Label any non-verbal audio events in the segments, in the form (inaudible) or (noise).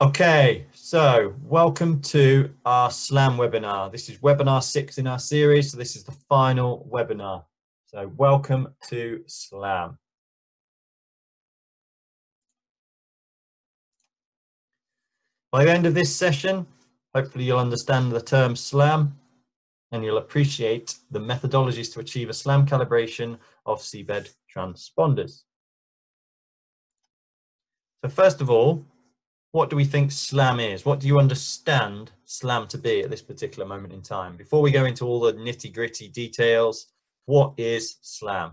Okay, so welcome to our SLAM webinar. This is webinar six in our series, so this is the final webinar. So welcome to SLAM. By the end of this session, hopefully you'll understand the term SLAM and you'll appreciate the methodologies to achieve a SLAM calibration of seabed transponders. So first of all, what do we think SLAM is? What do you understand SLAM to be at this particular moment in time? Before we go into all the nitty gritty details, what is SLAM?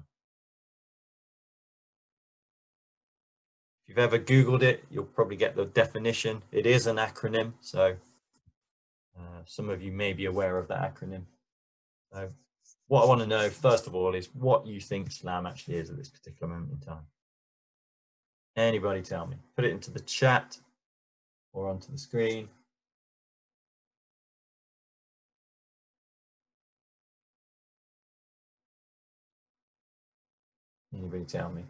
If you've ever Googled it, you'll probably get the definition. It is an acronym, so uh, some of you may be aware of that acronym. So what I want to know, first of all, is what you think SLAM actually is at this particular moment in time. Anybody tell me? Put it into the chat or onto the screen. Anybody tell me?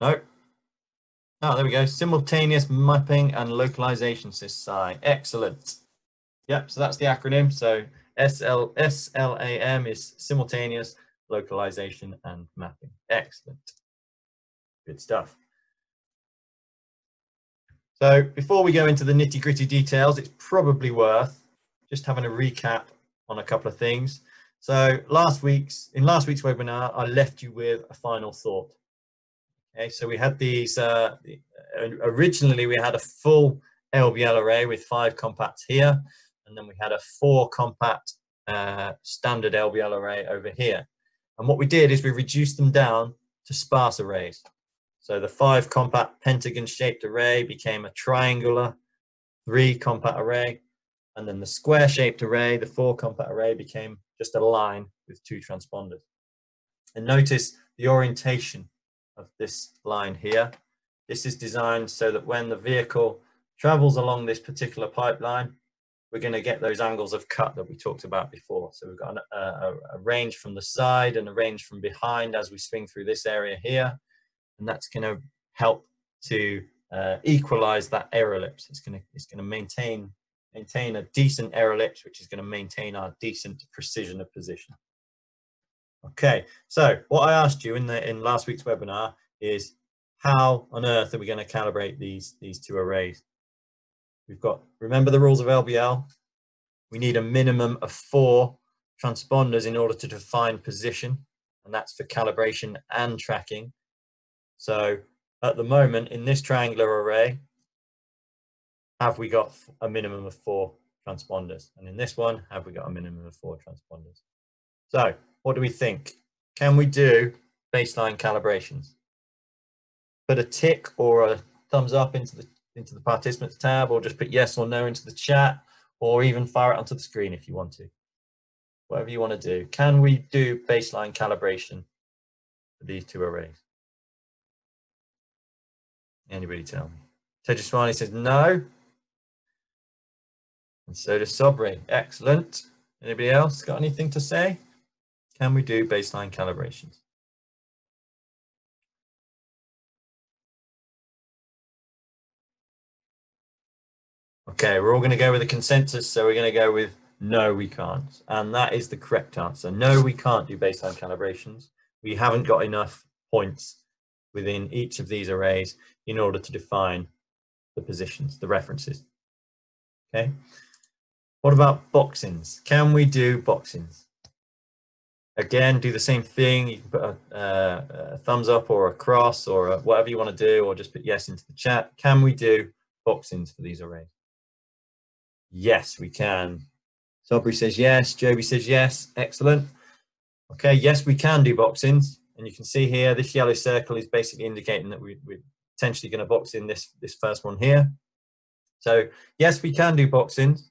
No. Oh, ah, there we go. Simultaneous mapping and localization SysSci. Excellent. Yep, so that's the acronym. So SL, SLAM is simultaneous localization and mapping. Excellent. Good stuff. So before we go into the nitty gritty details, it's probably worth just having a recap on a couple of things. So last week's, in last week's webinar, I left you with a final thought. Okay, so we had these, uh, originally we had a full LBL array with five Compatts here, and then we had a four Compatt uh, standard LBL array over here. And what we did is we reduced them down to sparse arrays. So the five Compatt pentagon shaped array became a triangular three Compatt array. And then the square shaped array, the four Compatt array became just a line with two transponders. And notice the orientation of this line here. This is designed so that when the vehicle travels along this particular pipeline, we're going to get those angles of cut that we talked about before. So we've got a, uh, a, a range from the side and a range from behind as we swing through this area here and that's going to help to uh, equalize that error ellipse. It's going to it's going to maintain maintain a decent error ellipse, which is going to maintain our decent precision of position. Okay, so what I asked you in the in last week's webinar is how on earth are we going to calibrate these these two arrays? We've got remember the rules of LBL. We need a minimum of four transponders in order to define position, and that's for calibration and tracking. So at the moment in this triangular array, have we got a minimum of four transponders? And in this one, have we got a minimum of four transponders? So what do we think? Can we do baseline calibrations? Put a tick or a thumbs up into the into the participants tab or just put yes or no into the chat or even fire it onto the screen if you want to. Whatever you want to do. Can we do baseline calibration for these two arrays? Anybody tell me? Tejaswani says no. And so does Sobri. Excellent. Anybody else got anything to say? Can we do baseline calibrations? Okay, we're all going to go with a consensus, so we're going to go with no, we can't. And that is the correct answer. No, we can't do baseline calibrations. We haven't got enough points within each of these arrays in order to define the positions, the references. Okay. What about boxins? Can we do boxins? Again, do the same thing. You can put a, a, a thumbs up or a cross or a, whatever you want to do, or just put yes into the chat. Can we do boxins for these arrays? Yes, we can. Sobri says yes. Joby says yes. Excellent. Okay, yes, we can do boxins. And you can see here, this yellow circle is basically indicating that we, we're potentially going to box in this, this first one here. So yes, we can do boxings.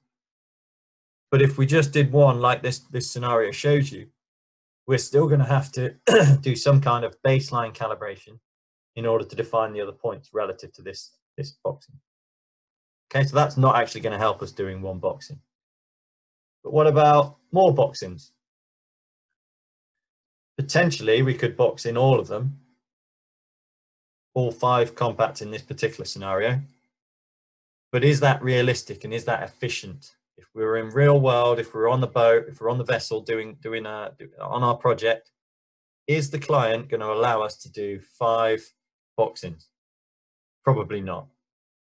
But if we just did one like this, this scenario shows you, we're still going to have to (clears throat) do some kind of baseline calibration in order to define the other points relative to this, this boxing. Okay, so that's not actually going to help us doing one boxing. But what about more boxings? Potentially we could box in all of them all five Compatts in this particular scenario. But is that realistic and is that efficient? If we were in real world, if we're on the boat, if we're on the vessel doing doing a, on our project, is the client going to allow us to do five boxings? Probably not.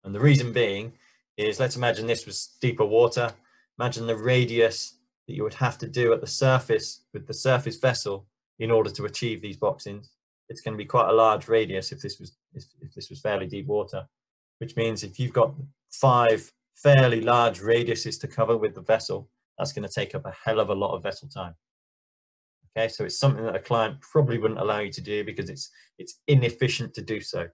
And the reason being is let's imagine this was deeper water. Imagine the radius that you would have to do at the surface with the surface vessel in order to achieve these boxings. It's going to be quite a large radius if this was if, if this was fairly deep water, which means if you've got five fairly large radiuses to cover with the vessel, that's going to take up a hell of a lot of vessel time. Okay, so it's something that a client probably wouldn't allow you to do because it's it's inefficient to do so.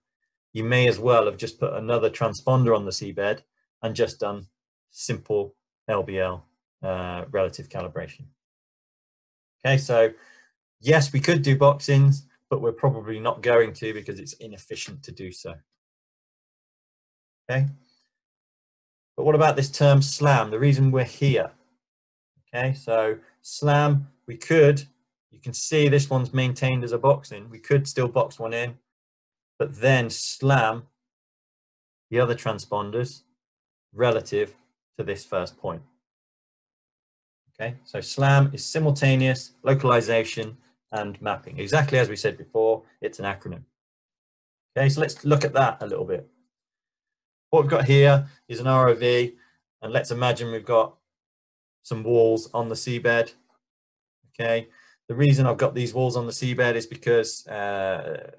You may as well have just put another transponder on the seabed and just done simple LBL uh, relative calibration. Okay, so yes, we could do boxings, but we're probably not going to because it's inefficient to do so. Okay. But what about this term slam? The reason we're here. Okay, so slam, we could, you can see this one's maintained as a boxing. We could still box one in, but then slam the other transponders relative to this first point. Okay, so SLAM is simultaneous, localization, and mapping. Exactly as we said before, it's an acronym. Okay, so let's look at that a little bit. What we've got here is an ROV, and let's imagine we've got some walls on the seabed. Okay, the reason I've got these walls on the seabed is because uh,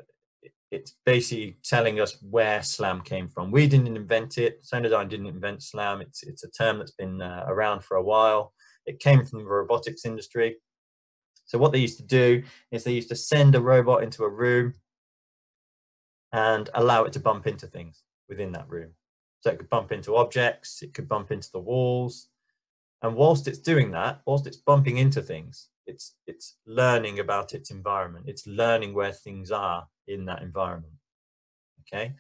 it's basically telling us where SLAM came from. We didn't invent it. Sonardyne didn't invent SLAM. It's, it's a term that's been uh, around for a while. It came from the robotics industry. So what they used to do is they used to send a robot into a room and allow it to bump into things within that room. So it could bump into objects, it could bump into the walls. And whilst it's doing that, whilst it's bumping into things, it's it's learning about its environment. It's learning where things are in that environment. Okay.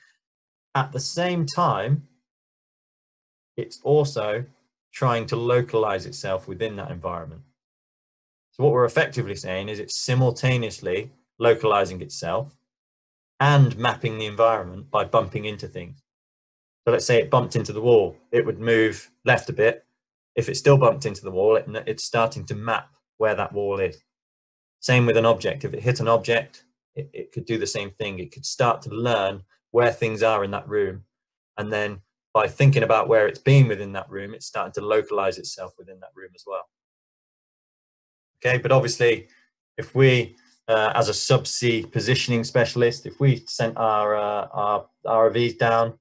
At the same time, it's also trying to localize itself within that environment. So what we're effectively saying is it's simultaneously localizing itself and mapping the environment by bumping into things. So let's say it bumped into the wall, it would move left a bit. If it still bumped into the wall, it, it's starting to map where that wall is. Same with an object. If it hit an object, it, it could do the same thing. It could start to learn where things are in that room. And then by thinking about where it's been within that room, it's starting to localize itself within that room as well. Okay, but obviously, if we, uh, as a subsea positioning specialist, if we sent our, uh, our ROVs down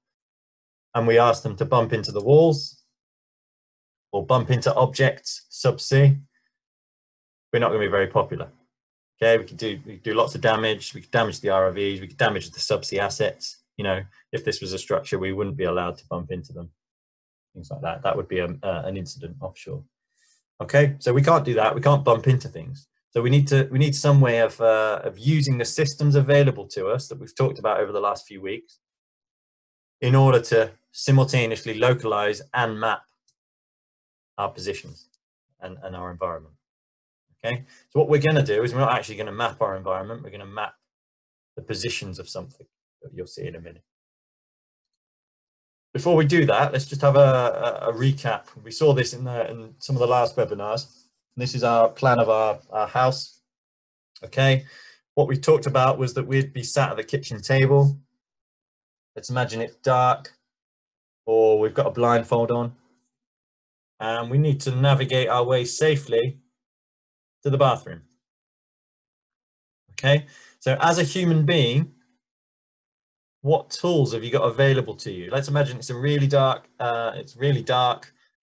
and we asked them to bump into the walls or bump into objects subsea, we're not going to be very popular. Okay, we could do we could do lots of damage. We could damage the ROVs. We could damage the subsea assets. You know, if this was a structure, we wouldn't be allowed to bump into them. Things like that. That would be a, uh, an incident offshore. Okay, so we can't do that. We can't bump into things. So we need to we need some way of uh, of using the systems available to us that we've talked about over the last few weeks, in order to simultaneously localize and map our positions and, and our environment. Okay, so what we're going to do is we're not actually going to map our environment, we're going to map the positions of something that you'll see in a minute. Before we do that, let's just have a, a, a recap. We saw this in, the, in some of the last webinars. This is our plan of our, our house. Okay, what we talked about was that we'd be sat at the kitchen table. Let's imagine it's dark or we've got a blindfold on and we need to navigate our way safely to the bathroom. Okay, so as a human being, what tools have you got available to you? Let's imagine it's a really dark, uh, it's really dark.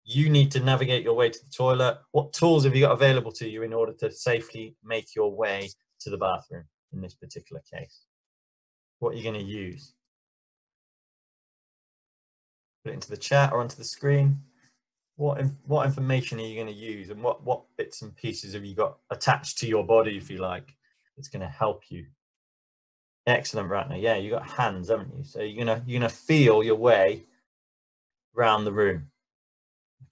You need to navigate your way to the toilet. What tools have you got available to you in order to safely make your way to the bathroom in this particular case? What are you going to use? Put it into the chat or onto the screen what what information are you going to use and what what bits and pieces have you got attached to your body if you like that's going to help you excellent Ratner yeah you got hands haven't you so you're gonna you're gonna feel your way around the room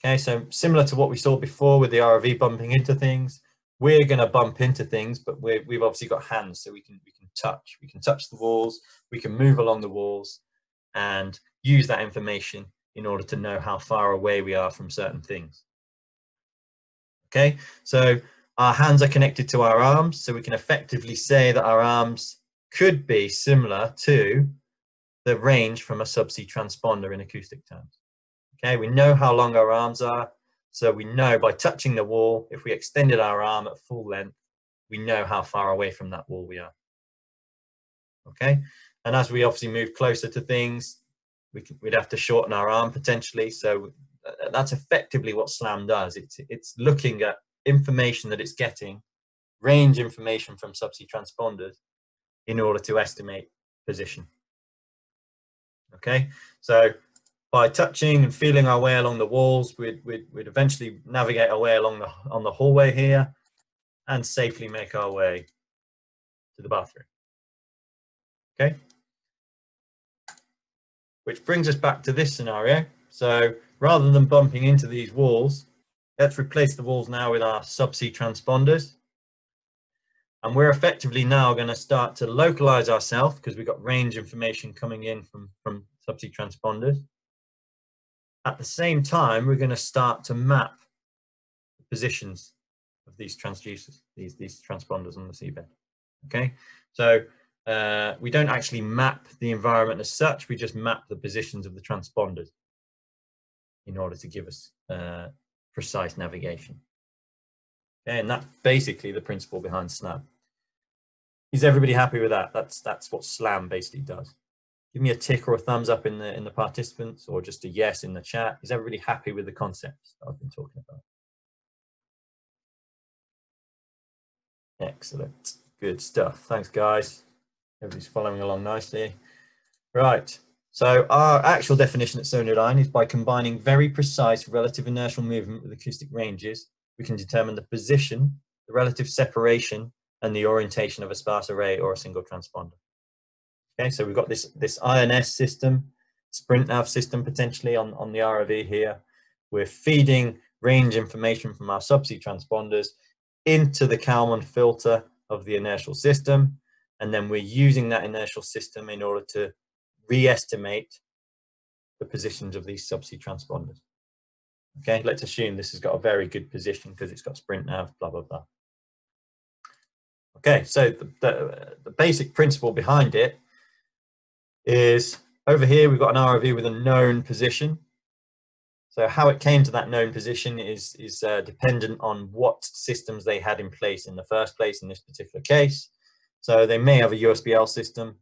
okay so similar to what we saw before with the ROV bumping into things we're to bump into things but we we've obviously got hands so we can we can touch. We can touch the walls, we can move along the walls and use that information in order to know how far away we are from certain things. Okay, so our hands are connected to our arms, so we can effectively say that our arms could be similar to the range from a subsea transponder in acoustic terms. Okay, we know how long our arms are, so we know by touching the wall, if we extended our arm at full length, we know how far away from that wall we are. Okay, and as we obviously move closer to things, we we'd have to shorten our arm potentially. So uh, that's effectively what SLAM does. It's, it's looking at information that it's getting, range information from subsea transponders in order to estimate position. Okay, so by touching and feeling our way along the walls, we'd, we'd, we'd eventually navigate our way along the, on the hallway here and safely make our way to the bathroom. Okay. Which brings us back to this scenario. So rather than bumping into these walls, let's replace the walls now with our subsea transponders. And we're effectively now going to start to localize ourselves because we've got range information coming in from, from subsea transponders. At the same time, we're going to start to map the positions of these transducers, these, these transponders on the seabed. Okay, so uh, we don't actually map the environment as such, we just map the positions of the transponders in order to give us uh, precise navigation. And that's basically the principle behind SLAM. Is everybody happy with that? That's that's what SLAM basically does. Give me a tick or a thumbs up in the in the participants, or just a yes in the chat. Is everybody happy with the concepts that I've been talking about? Excellent, good stuff. Thanks, guys. Everybody's following along nicely. Right, so our actual definition at Sonardyne is by combining very precise relative inertial movement with acoustic ranges, we can determine the position, the relative separation, and the orientation of a sparse array or a single transponder. Okay, so we've got this, this INS system, SPRINT-Nav system potentially on, on the ROV here. We're feeding range information from our subsea transponders into the Kalman filter of the inertial system and then we're using that inertial system in order to re-estimate the positions of these subsea transponders. Okay, let's assume this has got a very good position because it's got SPRINT-Nav, blah, blah, blah. Okay, so the, the, the, basic principle behind it is over here we've got an ROV with a known position. So how it came to that known position is, is uh, dependent on what systems they had in place in the first place in this particular case. So they may have a USBL system,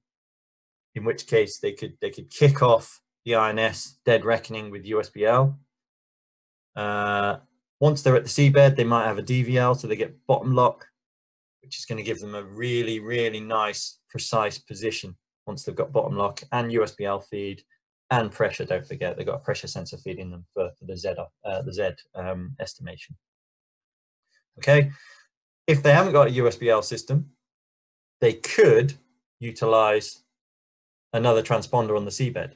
in which case they could they could kick off the INS dead reckoning with USBL. Uh, once they're at the seabed, they might have a DVL, so they get bottom lock, which is going to give them a really, really nice, precise position once they've got bottom lock and USBL feed and pressure. Don't forget, they've got a pressure sensor feeding them for, for the Z, uh, the Z um, estimation. Okay, if they haven't got a USBL system, they could utilize another transponder on the seabed.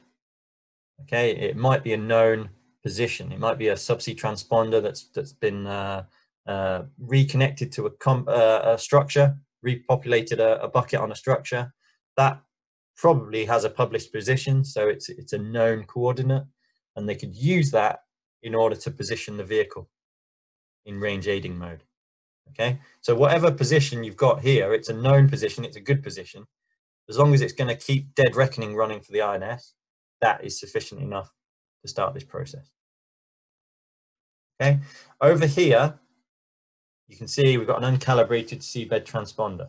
Okay, it might be a known position. It might be a subsea transponder that's that's been uh, uh, reconnected to a, uh, a structure, repopulated a, a, bucket on a structure. That probably has a published position, so it's it's a known coordinate, and they could use that in order to position the vehicle in range aiding mode. Okay, so whatever position you've got here, it's a known position, it's a good position. As long as it's going to keep dead reckoning running for the INS, that is sufficient enough to start this process. Okay, over here, you can see we've got an uncalibrated seabed transponder.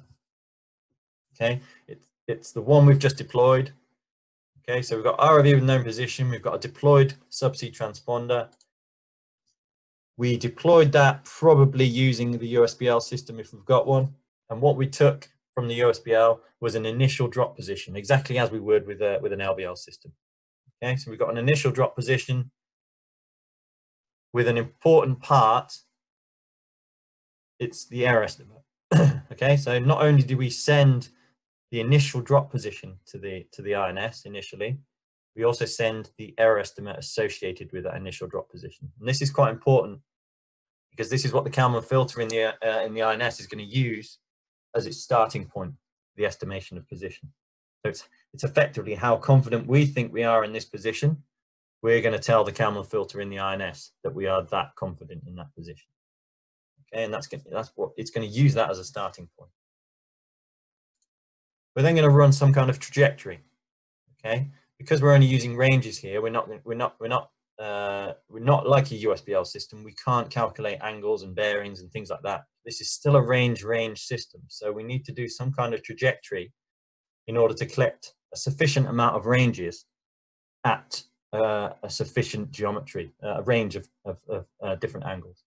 Okay, it's, it's the one we've just deployed. Okay, so we've got ROV with known position, we've got a deployed subsea transponder, we deployed that probably using the USBL system if we've got one. And what we took from the USBL was an initial drop position, exactly as we would with, a, with an LBL system. Okay, so we've got an initial drop position with an important part, it's the error estimate. (clears throat) okay, so not only do we send the initial drop position to the to the INS initially, we also send the error estimate associated with that initial drop position. And this is quite important because this is what the Kalman filter in the uh, in the INS is going to use as its starting point, the estimation of position. So it's, it's effectively how confident we think we are in this position. We're going to tell the Kalman filter in the INS that we are that confident in that position. Okay, and that's going that's what it's going to use that as a starting point. We're then going to run some kind of trajectory. Okay, because we're only using ranges here, we're not we're not we're not uh, we're not like a USBL system. We can't calculate angles and bearings and things like that. This is still a range range system. So we need to do some kind of trajectory in order to collect a sufficient amount of ranges at uh, a sufficient geometry, uh, a range of, of, of uh, different angles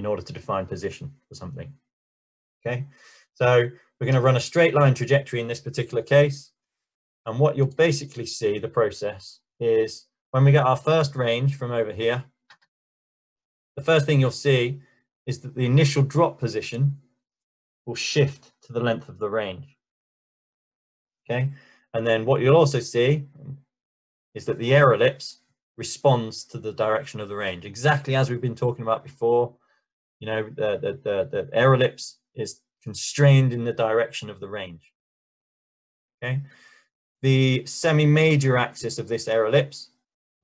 in order to define position for something. Okay, so we're going to run a straight line trajectory in this particular case. And what you'll basically see the process is when we get our first range from over here, the first thing you'll see is that the initial drop position will shift to the length of the range. Okay, and then what you'll also see is that the error ellipse responds to the direction of the range, exactly as we've been talking about before. You know, the, the, the, the error ellipse is constrained in the direction of the range. Okay, the semi-major axis of this error ellipse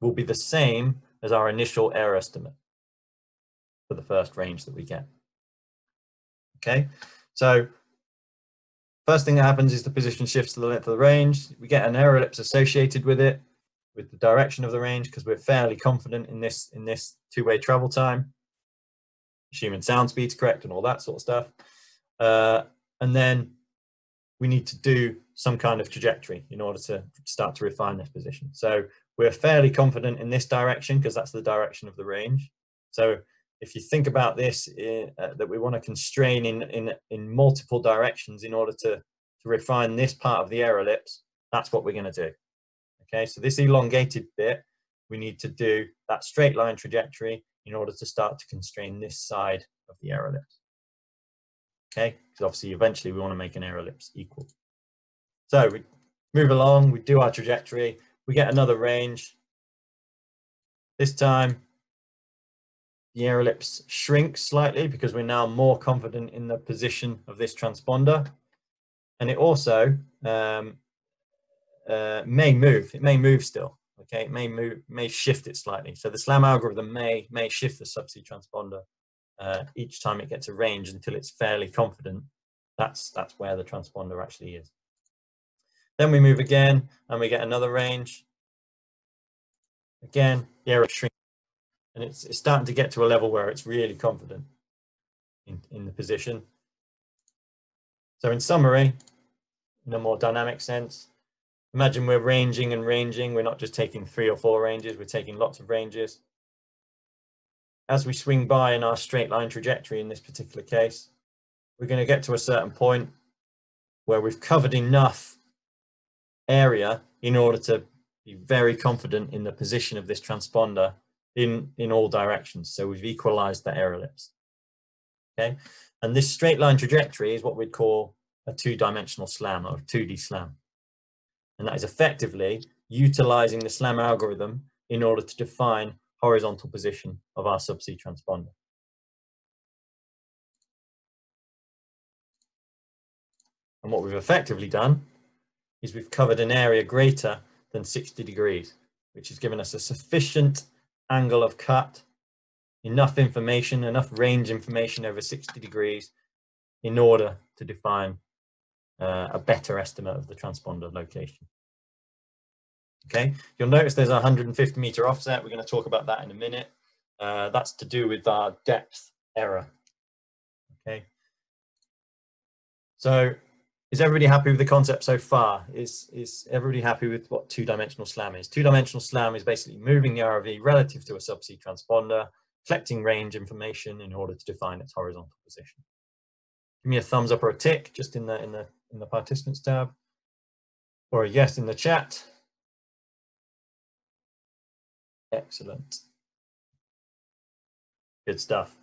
will be the same as our initial error estimate for the first range that we get. Okay, so first thing that happens is the position shifts to the length of the range. We get an error ellipse associated with it, with the direction of the range, because we're fairly confident in this in this two-way travel time, assuming sound speed's correct and all that sort of stuff. Uh, and then we need to do some kind of trajectory in order to start to refine this position. So we're fairly confident in this direction because that's the direction of the range. So if you think about this, uh, that we want to constrain in, in, in multiple directions in order to, to refine this part of the error ellipse, that's what we're going to do. Okay, so this elongated bit, we need to do that straight line trajectory in order to start to constrain this side of the error ellipse. Okay, because obviously eventually we want to make an error ellipse equal. So we move along, we do our trajectory, we get another range. This time, the error ellipse shrinks slightly because we're now more confident in the position of this transponder. And it also um, uh, may move, it may move still, okay? It may move, may shift it slightly. So the SLAM algorithm may, may shift the subsea transponder uh, each time it gets a range until it's fairly confident. That's, that's where the transponder actually is. Then we move again and we get another range. Again, the error shrinks and it's, it's starting to get to a level where it's really confident in, in the position. So in summary, in a more dynamic sense, imagine we're ranging and ranging. We're not just taking three or four ranges, we're taking lots of ranges. As we swing by in our straight line trajectory in this particular case, we're going to get to a certain point where we've covered enough area in order to be very confident in the position of this transponder in, in all directions. So we've equalized the error ellipse. Okay, and this straight line trajectory is what we'd call a two-dimensional SLAM or 2D SLAM. And that is effectively utilizing the SLAM algorithm in order to define horizontal position of our subsea transponder. And what we've effectively done is we've covered an area greater than 60 degrees, which has given us a sufficient angle of cut, enough information, enough range information over 60 degrees in order to define uh, a better estimate of the transponder location. Okay, you'll notice there's a 150 meter offset. We're going to talk about that in a minute. Uh, that's to do with our depth error. Okay, so is everybody happy with the concept so far? Is, is everybody happy with what two-dimensional SLAM is? Two-dimensional SLAM is basically moving the ROV relative to a subsea transponder, collecting range information in order to define its horizontal position. Give me a thumbs up or a tick just in the, in the, in the participants tab, or a yes in the chat. Excellent. Good stuff.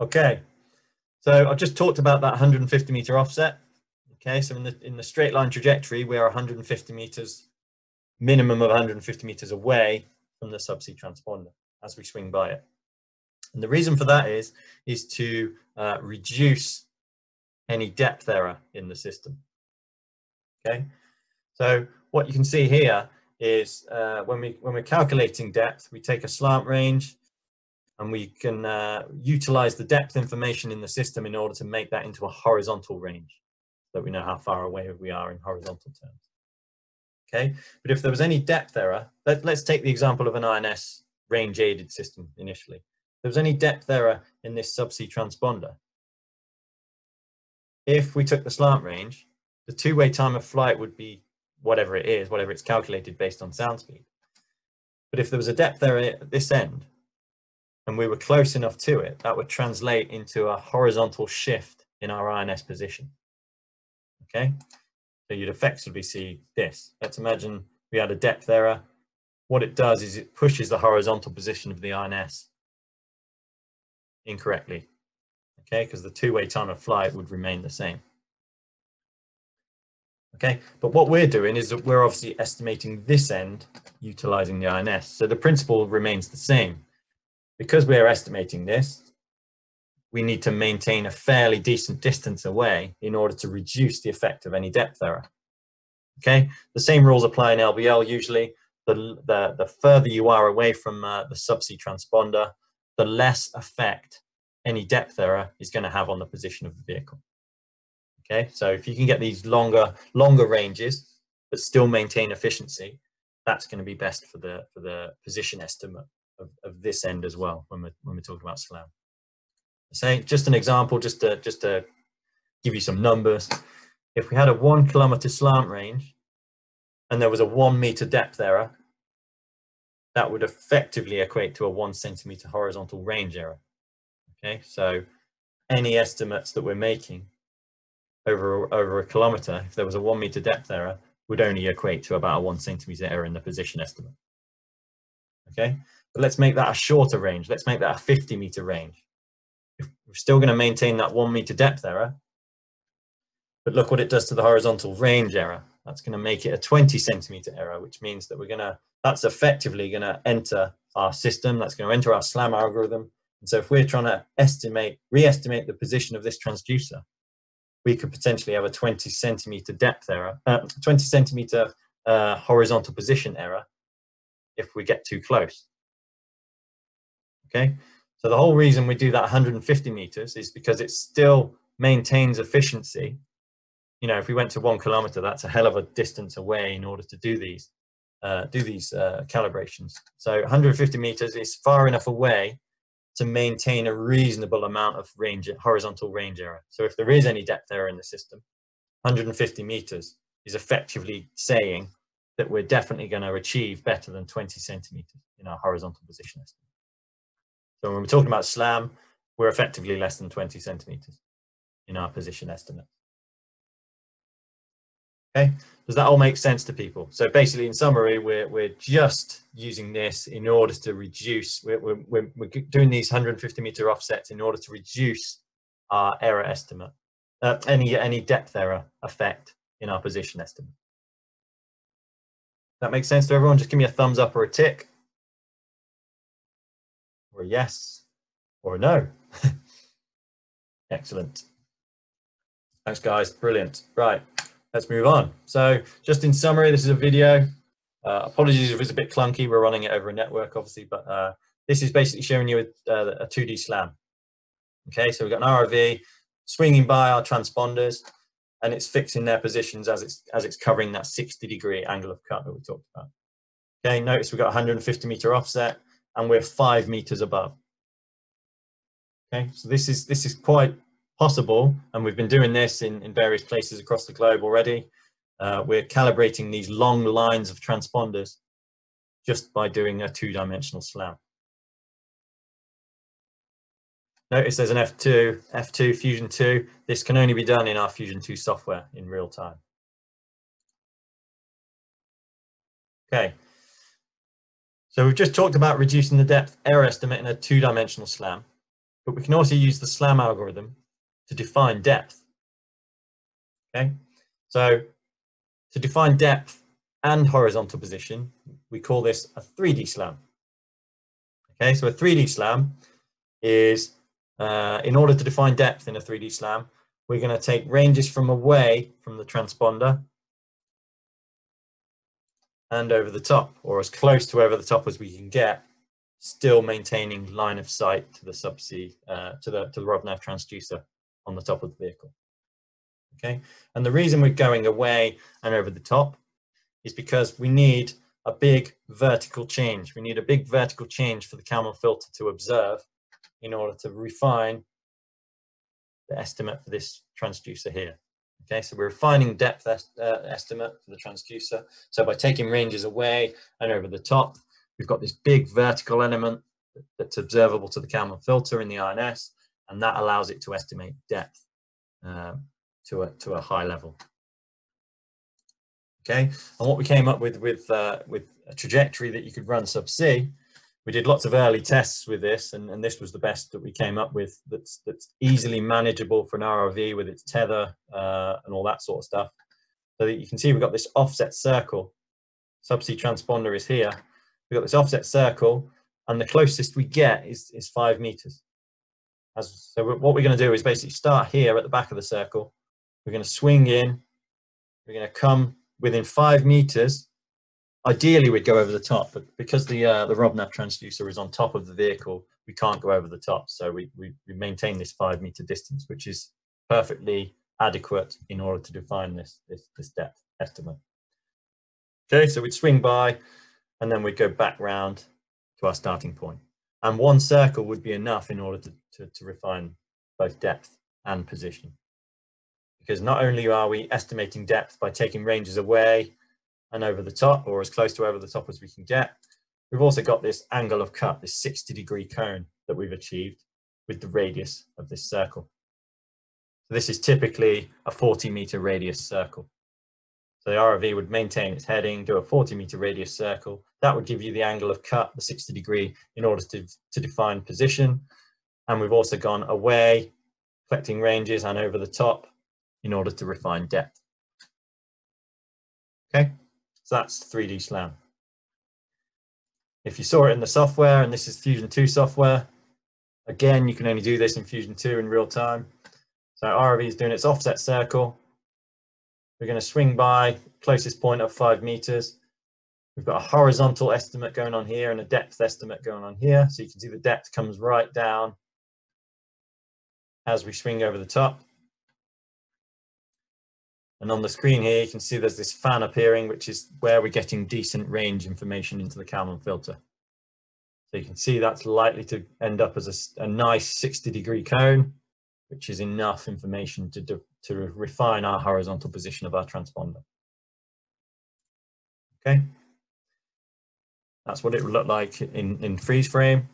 Okay, so I've just talked about that 150 meter offset. Okay, so in the in the straight line trajectory, we are 150 meters, minimum of 150 meters away from the subsea transponder as we swing by it. And the reason for that is, is to uh, reduce any depth error in the system. Okay, so what you can see here is uh, when we when we're calculating depth, we take a slant range and we can uh, utilize the depth information in the system in order to make that into a horizontal range so that we know how far away we are in horizontal terms. Okay, but if there was any depth error, let, let's take the example of an INS range aided system initially. If there was any depth error in this subsea transponder. If we took the slant range, the two-way time of flight would be whatever it is, whatever it's calculated based on sound speed. But if there was a depth error at this end, and we were close enough to it, that would translate into a horizontal shift in our INS position. Okay, so you'd effectively see this. Let's imagine we had a depth error. What it does is it pushes the horizontal position of the INS incorrectly. Okay, because the two-way time of flight would remain the same. Okay, but what we're doing is that we're obviously estimating this end utilizing the INS. So the principle remains the same. Because we're estimating this, we need to maintain a fairly decent distance away in order to reduce the effect of any depth error. Okay, the same rules apply in LBL usually. The, the, the further you are away from uh, the subsea transponder, the less effect any depth error is going to have on the position of the vehicle. Okay, so if you can get these longer longer ranges but still maintain efficiency, that's going to be best for the for the position estimate of, of this end as well when we're when we're talking about SLAM. Say just an example, just to just to give you some numbers. If we had a one kilometer slant range and there was a one meter depth error, that would effectively equate to a one centimeter horizontal range error. Okay, so any estimates that we're making over, over a kilometre, if there was a one metre depth error, would only equate to about a one centimetre error in the position estimate. Okay, but let's make that a shorter range. Let's make that a 50 metre range. If we're still going to maintain that one metre depth error, but look what it does to the horizontal range error. That's going to make it a 20 centimetre error, which means that we're going to, that's effectively going to enter our system. That's going to enter our SLAM algorithm. And so if we're trying to estimate, re-estimate the position of this transducer, we could potentially have a 20 centimeter depth error, uh, 20 centimeter uh, horizontal position error if we get too close. Okay, so the whole reason we do that 150 meters is because it still maintains efficiency. You know, if we went to one kilometer, that's a hell of a distance away in order to do these uh, do these uh, calibrations. So 150 meters is far enough away to maintain a reasonable amount of range, horizontal range error. So if there is any depth error in the system, 150 meters is effectively saying that we're definitely going to achieve better than 20 centimeters in our horizontal position estimate. So when we're talking about SLAM, we're effectively less than 20 centimeters in our position estimate. Okay, does that all make sense to people? So basically, in summary, we're, we're just using this in order to reduce, we're, we're, we're doing these 150 meter offsets in order to reduce our error estimate, uh, any, any depth error effect in our position estimate. That makes sense to everyone? Just give me a thumbs up or a tick, or a yes, or a no. (laughs) Excellent. Thanks, guys. Brilliant. Right let's move on. So just in summary, this is a video. Uh, apologies if it's a bit clunky. We're running it over a network, obviously, but uh, this is basically showing you a, uh, a 2D slam. Okay, so we've got an ROV swinging by our transponders, and it's fixing their positions as it's as it's covering that 60 degree angle of cut that we talked about. Okay, notice we've got 150 meter offset, and we're five meters above. Okay, so this is this is quite possible, and we've been doing this in, in various places across the globe already, uh, we're calibrating these long lines of transponders just by doing a two-dimensional slam. Notice there's an F2, F2, Fusion 2. This can only be done in our Fusion 2 software in real time. Okay, so we've just talked about reducing the depth error estimate in a two-dimensional slam, but we can also use the SLAM algorithm to define depth. Okay, so to define depth and horizontal position, we call this a 3D slam. Okay, so a 3D slam is, uh, in order to define depth in a 3D slam, we're going to take ranges from away from the transponder and over the top, or as close to over the top as we can get, still maintaining line of sight to the subsea, uh, to the to the RovNav transducer on the top of the vehicle. Okay, and the reason we're going away and over the top is because we need a big vertical change. We need a big vertical change for the Kalman filter to observe in order to refine the estimate for this transducer here. Okay, so we're refining depth est uh, estimate for the transducer. So by taking ranges away and over the top, we've got this big vertical element that's observable to the Kalman filter in the INS, and that allows it to estimate depth uh, to, a, to a high level. Okay, and what we came up with with uh, with a trajectory that you could run subsea we did lots of early tests with this and, and this was the best that we came up with that's that's easily manageable for an ROV with its tether uh, and all that sort of stuff. So that you can see we've got this offset circle. Subsea transponder is here. We've got this offset circle and the closest we get is, is five meters. As, so what we're going to do is basically start here at the back of the circle. We're going to swing in. We're going to come within five meters ideally we'd go over the top, but because the uh, the RovNav transducer is on top of the vehicle, we can't go over the top. So we, we, we maintain this five meter distance, which is perfectly adequate in order to define this, this, this depth estimate. Okay, so we'd swing by and then we'd go back round to our starting point. And one circle would be enough in order to, to, to refine both depth and position. Because not only are we estimating depth by taking ranges away and over the top or as close to over the top as we can get. We've also got this angle of cut, this 60 degree cone that we've achieved with the radius of this circle. So this is typically a 40 meter radius circle. So the ROV would maintain its heading, do a 40 meter radius circle. That would give you the angle of cut, the 60 degree, in order to, to define position. And we've also gone away, collecting ranges and over the top in order to refine depth. Okay. So that's 3D SLAM. If you saw it in the software, and this is Fusion 2 software, again, you can only do this in Fusion 2 in real time. So ROV is doing its offset circle. We're going to swing by closest point of five meters. We've got a horizontal estimate going on here and a depth estimate going on here. So you can see the depth comes right down as we swing over the top. And on the screen here, you can see there's this fan appearing, which is where we're getting decent range information into the Kalman filter. So you can see that's likely to end up as a, a nice 60 degree cone, which is enough information to, to refine our horizontal position of our transponder. Okay. That's what it would look like in, in freeze frame.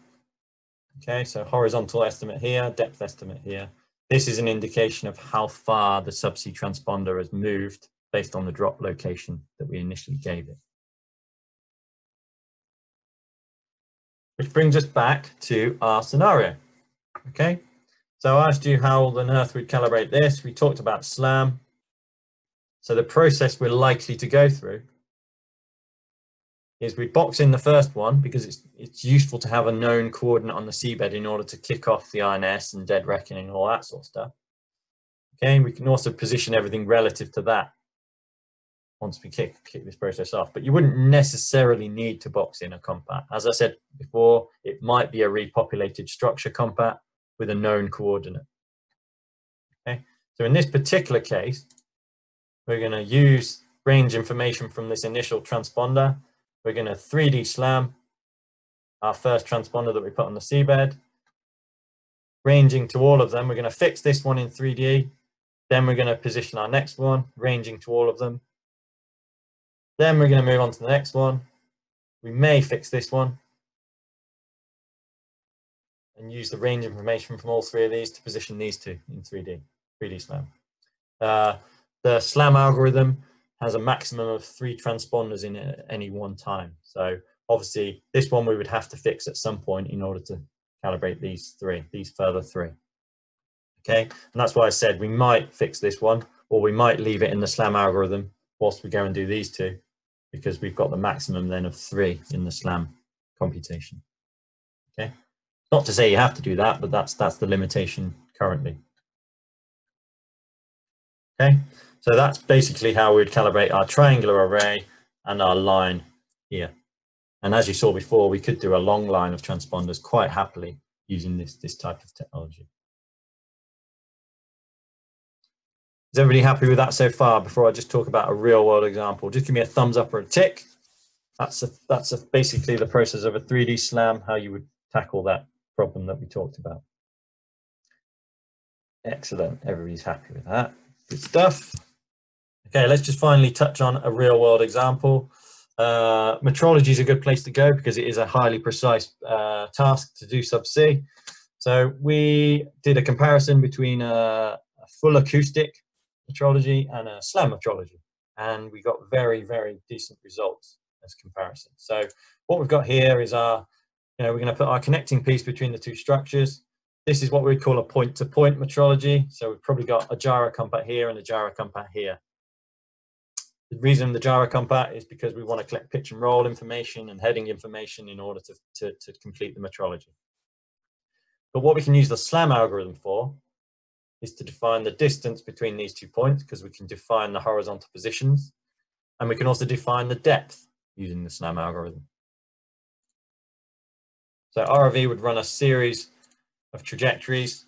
Okay, so horizontal estimate here, depth estimate here. This is an indication of how far the subsea transponder has moved based on the drop location that we initially gave it. Which brings us back to our scenario. Okay, so I asked you how on earth we'd calibrate this. We talked about SLAM. So the process we're likely to go through is we box in the first one because it's it's useful to have a known coordinate on the seabed in order to kick off the INS and dead reckoning and all that sort of stuff. Okay, we can also position everything relative to that once we kick, kick this process off. But you wouldn't necessarily need to box in a Compatt. As I said before, it might be a repopulated structure Compatt with a known coordinate. Okay, so in this particular case, we're going to use range information from this initial transponder we're going to 3D slam our first transponder that we put on the seabed, ranging to all of them. We're going to fix this one in 3D. Then we're going to position our next one, ranging to all of them. Then we're going to move on to the next one. We may fix this one and use the range information from all three of these to position these two in 3D, 3D SLAM. Uh, the SLAM algorithm has a maximum of three transponders in at any one time. So obviously this one we would have to fix at some point in order to calibrate these three, these further three. Okay, and that's why I said we might fix this one or we might leave it in the SLAM algorithm whilst we go and do these two because we've got the maximum then of three in the SLAM computation. Okay, not to say you have to do that, but that's that's the limitation currently. Okay, so that's basically how we'd calibrate our triangular array and our line here. And as you saw before, we could do a long line of transponders quite happily using this, this type of technology. Is everybody happy with that so far? Before I just talk about a real world example, just give me a thumbs up or a tick. That's a, that's a, basically the process of a 3D SLAM, how you would tackle that problem that we talked about. Excellent, everybody's happy with that. Good stuff. Okay, let's just finally touch on a real world example. Uh, metrology is a good place to go because it is a highly precise uh, task to do subsea. So we did a comparison between a, a full acoustic metrology and a SLAM metrology, and we got very, very decent results as comparison. So what we've got here is our, you know, we're going to put our connecting piece between the two structures. This is what we call a point-to-point -point metrology. So we've probably got a gyro Compatt here and a gyro Compatt here. The reason the gyro Compatt is because we want to collect pitch and roll information and heading information in order to, to, to complete the metrology. But what we can use the SLAM algorithm for is to define the distance between these two points because we can define the horizontal positions and we can also define the depth using the SLAM algorithm. So ROV would run a series of trajectories.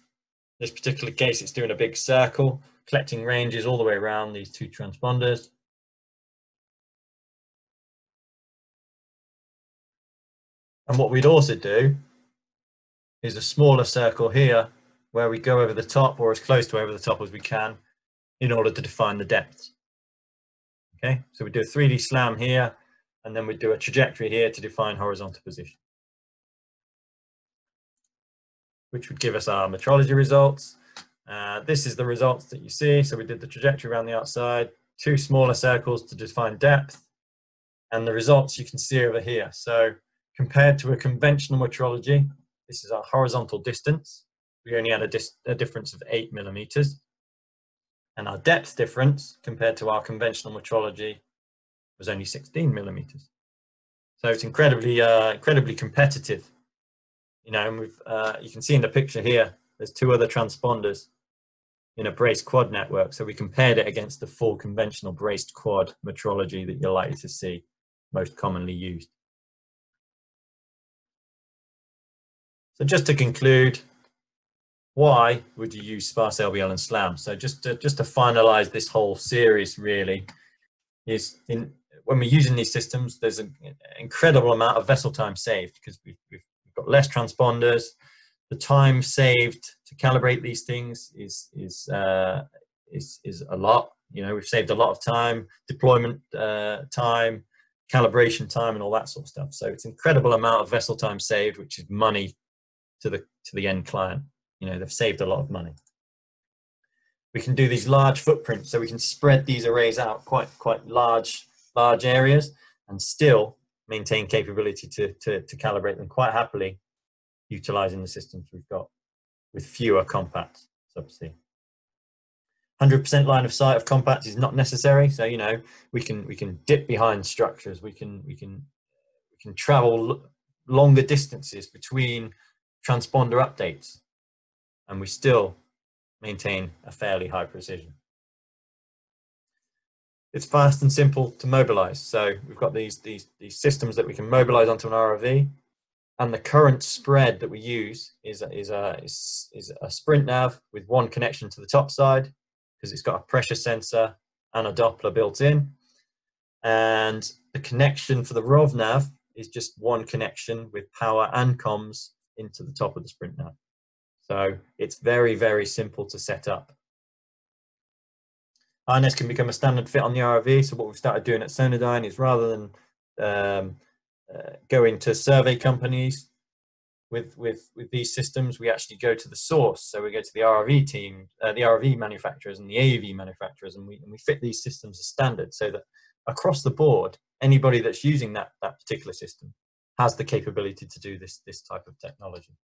In this particular case, it's doing a big circle, collecting ranges all the way around these two transponders. And what we'd also do is a smaller circle here where we go over the top or as close to over the top as we can in order to define the depths. Okay, so we do a 3D slam here and then we do a trajectory here to define horizontal position. Which would give us our metrology results. Uh, this is the results that you see. So we did the trajectory around the outside, two smaller circles to define depth, and the results you can see over here. So Compared to a conventional metrology, this is our horizontal distance. We only had a, a difference of eight millimeters. And our depth difference compared to our conventional metrology was only 16 millimeters. So it's incredibly, uh, incredibly competitive. You know, and we've, uh, you can see in the picture here, there's two other transponders in a braced quad network. So we compared it against the full conventional braced quad metrology that you're likely to see most commonly used. So just to conclude, why would you use sparse LBL and SLAM? So just to, just to finalize this whole series really is in when we're using these systems, there's an incredible amount of vessel time saved because we've, we've got less transponders. The time saved to calibrate these things is is uh, is is a lot. You know, we've saved a lot of time, deployment uh, time, calibration time, and all that sort of stuff. So it's incredible amount of vessel time saved, which is money to the to the end client. You know, they've saved a lot of money. We can do these large footprints, so we can spread these arrays out quite quite large large areas, and still maintain capability to to, to calibrate them quite happily, utilizing the systems we've got with fewer Compatts subsea. 100% line of sight of Compatts is not necessary. So you know we can we can dip behind structures. We can we can we can travel longer distances between transponder updates, and we still maintain a fairly high precision. It's fast and simple to mobilize. So we've got these, these, these systems that we can mobilize onto an ROV, and the current spread that we use is is a, is a SPRINT-Nav with one connection to the top side because it's got a pressure sensor and a Doppler built in. And the connection for the ROV nav is just one connection with power and comms into the top of the SPRINT-Nav. So it's very, very simple to set up. INS can become a standard fit on the ROV. So what we've started doing at Sonardyne is rather than um, uh, going to survey companies with, with, with these systems, we actually go to the source. So we go to the ROV team, uh, the ROV manufacturers and the AV manufacturers, and we, and we fit these systems as standard so that across the board, anybody that's using that, that particular system has the capability to do this, this type of technology.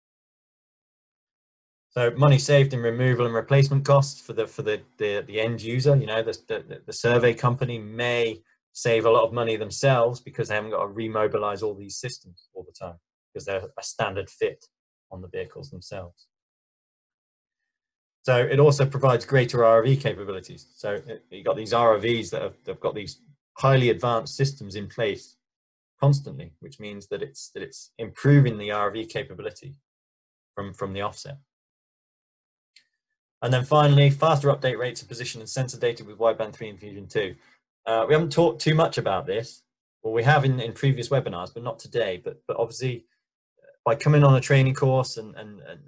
So money saved in removal and replacement costs for the for the the, the end user. You know, the, the, the survey company may save a lot of money themselves because they haven't got to remobilize all these systems all the time because they're a standard fit on the vehicles themselves. So it also provides greater ROV capabilities. So you've got these ROVs that have they've got these highly advanced systems in place constantly, which means that it's that it's improving the RV capability from from the offset. And then finally, faster update rates of position and sensor data with wideband 3 and Fusion 2. Uh, we haven't talked too much about this. Well, we have in, in previous webinars, but not today. But but obviously, by coming on a training course and, and, and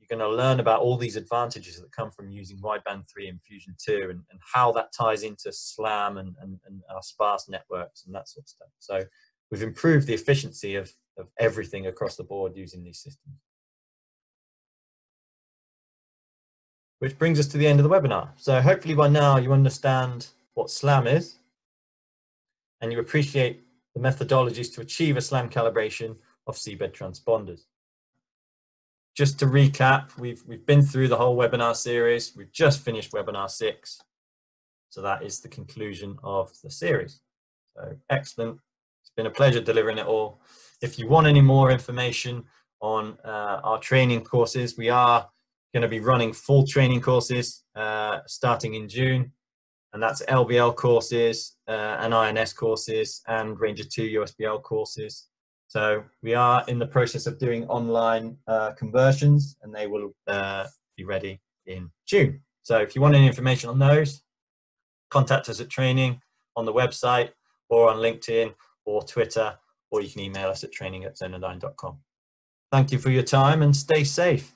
you're going to learn about all these advantages that come from using wideband 3 and Fusion 2 and, and how that ties into SLAM and, and, and our sparse networks and that sort of stuff. So we've improved the efficiency of, of everything across the board using these systems. Which brings us to the end of the webinar. So hopefully by now you understand what SLAM is and you appreciate the methodologies to achieve a SLAM calibration of seabed transponders. Just to recap, we've, we've been through the whole webinar series. We've just finished webinar six. So that is the conclusion of the series. So excellent. It's been a pleasure delivering it all. If you want any more information on uh, our training courses, we are going to be running full training courses uh, starting in June. And that's LBL courses uh, and INS courses and Ranger 2 USBL courses. So we are in the process of doing online uh, conversions and they will uh, be ready in June. So if you want any information on those, contact us at training on the website or on LinkedIn or Twitter, or you can email us at training at sonardyne.com. Thank you for your time and stay safe.